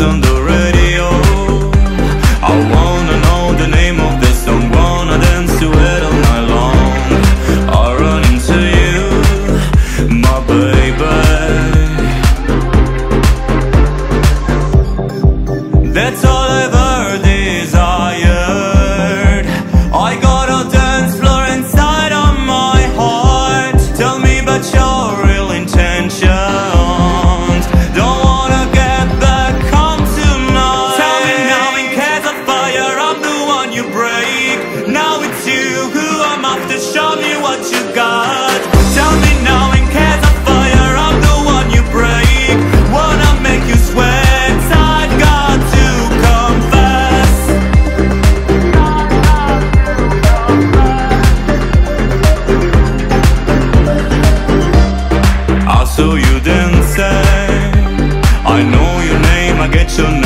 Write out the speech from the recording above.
on the radio. I wanna know the name of song. Wanna dance to it all night long. I run into you, my baby. That's all I've ever desired. I got a dance floor inside of my heart. Tell me about your say. I know your name, I get your name